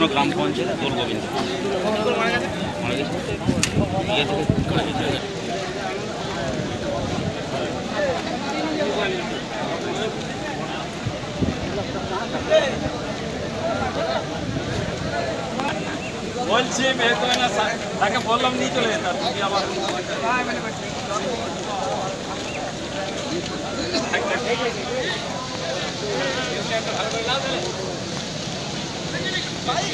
কোনো গ্রাম পঞ্চায়েত দোল গোবিন্দ। বলছি তাকে বললাম নিয়ে চলে যেত তুমি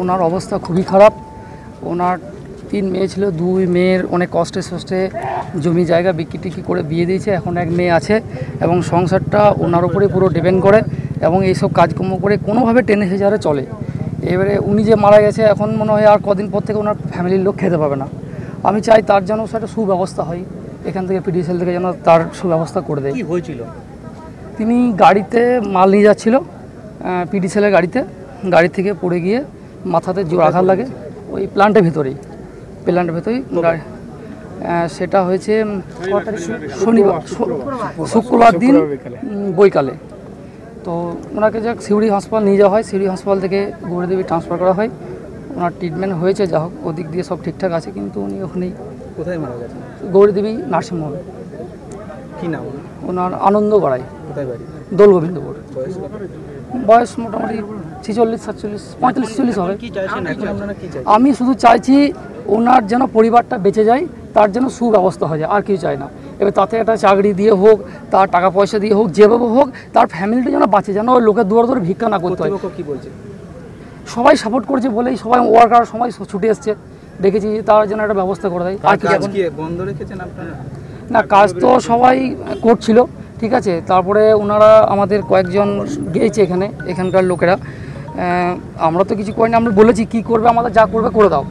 ওনার অবস্থা খুবই খারাপ। ওনার তিন মেয়ে ছিল দুই মেয়ের অনেক কষ্টে সষ্টে জমি জায়গা বিক্রি টিক্রি করে বিয়ে দিয়েছে এখন এক মেয়ে আছে এবং সংসারটা ওনার উপরে পুরো ডিপেন্ড করে এবং এইসব কাজকর্ম করে কোনোভাবে টেনে হেজারে চলে। এবারে উনি যে মারা গেছে এখন মনে হয় আর কদিন পর থেকে ওনার ফ্যামিলির লোক খেতে পাবে না। আমি চাই তার যেন সেটা সুব্যবস্থা হয় এখান থেকে পিডিসিএল থেকে যেন তার সুব্যবস্থা করে দেয়। কি হয়েছিল? তিনি গাড়িতে মাল নিয়ে যাচ্ছিল পিডিসেলের গাড়িতে। গাড়ি থেকে পড়ে গিয়ে মাথাতে জোর আঘাত লাগে ওই প্লান্টের ভেতরেই। প্লান্টের ভেতরেই সেটা হয়েছে? শনিবার শুক্রবার দিন বৈকালে। তো ওনাকে যাক সিউড়ি হাসপাতাল নিয়ে যাওয়া হয়। সিউড়ি হাসপাতাল থেকে গৌরীদেবী ট্রান্সফার করা হয়। ওনার ট্রিটমেন্ট হয়েছে যা হোক ওদিক দিয়ে সব ঠিকঠাক আছে কিন্তু উনি ওখানেই কোথায় মারা গেছে গৌরীদেবী নার্সিংহোমে। কি নাম ওনার? আনন্দ গড়াই। কোথায় বাড়ি? দোল গোবিন্দপুর। বয়স মোটামুটি ছিচল্লিশ সাতচল্লিশ পঁয়তাল্লিশ চল্লিশ হবে। আমি শুধু চাইছি ওনার যেন পরিবারটা বেঁচে যায় তার যেন সুব্যবস্থা হয়ে যায় আর কিছু চায় না। এবার তাতে একটা চাকরি দিয়ে হোক তার টাকা পয়সা দিয়ে হোক যেভাবে হোক তার ফ্যামিলিটা যেন বাঁচে যেন ওই লোকের দুয়ার দুয়ারে ভিক্ষা না করতে হয়। কী বলছে? সবাই সাপোর্ট করছে বলেই সবাই ওয়ার্কার সবাই ছুটে এসছে। দেখেছি তার জন্য একটা ব্যবস্থা করে দেয়। আর কি বন্ধ রেখেছেন আপনারা? না কাজ তো সবাই করছিল ঠিক আছে? তারপরে ওনারা আমাদের কয়েকজন গিয়েছে এখানে এখানকার লোকেরা। আমরা তো কিছু করিনি আমরা বলেছি কি করবে আমাদের যা করবে করে দাও।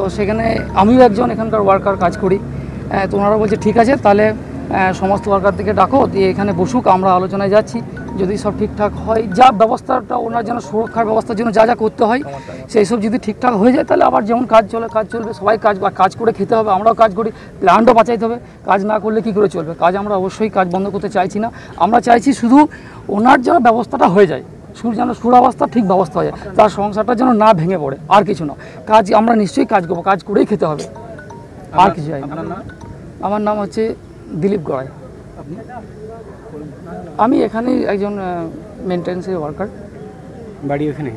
তো সেখানে আমিও একজন এখানকার ওয়ার্কার কাজ করি। তো ওনারা বলছে ঠিক আছে তাহলে সমস্ত ওয়ার্কার থেকে ডাকো দিয়ে এখানে বসুক আমরা আলোচনায় যাচ্ছি। যদি সব ঠিকঠাক হয় যা ব্যবস্থাটা ওনার জন্য সুরক্ষার ব্যবস্থার জন্য যা যা করতে হয় সেই সব যদি ঠিকঠাক হয়ে যায় তাহলে আবার যেমন কাজ চলে কাজ চলবে সবাই কাজ বা কাজ করে খেতে হবে আমরাও কাজ করি প্ল্যান্টও বাঁচাইতে হবে। কাজ না করলে কী করে চলবে? কাজ আমরা অবশ্যই কাজ বন্ধ করতে চাইছি না। আমরা চাইছি শুধু ওনার যেন ব্যবস্থাটা হয়ে যায়। সুর যেন সুরাবস্থা ঠিক ব্যবস্থা হয়ে যায়। তার সংসারটা যেন না ভেঙে পড়ে আর কিছু না। কাজ আমরা নিশ্চয়ই কাজ করব কাজ করেই খেতে হবে। আর কিছু চাই নাম? আমার নাম হচ্ছে দিলীপ গড়াই। আমি এখানে একজন মেনটেন্সের ওয়ার্কার বাড়ি ওখানে?